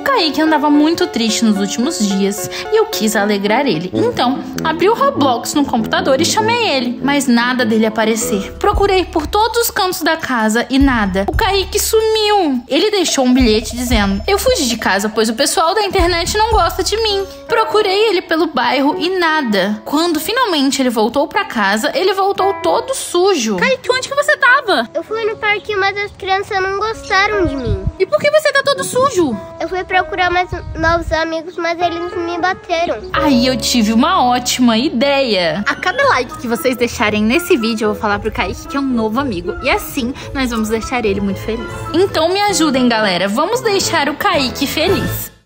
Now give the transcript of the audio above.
O Kaique andava muito triste nos últimos dias e eu quis alegrar ele. Então, abri o Roblox no computador e chamei ele, mas nada dele aparecer. Procurei por todos os cantos da casa e nada. O Kaique sumiu. Ele deixou um bilhete dizendo: Eu fugi de casa, pois o pessoal da internet não gosta de mim. Procurei ele pelo bairro e nada. Quando finalmente ele voltou para casa, ele voltou todo sujo. Kaique, onde que você tava? Eu fui no parque, mas as crianças não gostaram de mim. E por que você tá todo sujo? Eu fui procurar mais novos amigos, mas eles me bateram. Aí eu tive uma ótima ideia. A cada like que vocês deixarem nesse vídeo, eu vou falar pro Kaique que é um novo amigo. E assim, nós vamos deixar ele muito feliz. Então me ajudem, galera. Vamos deixar o Kaique feliz.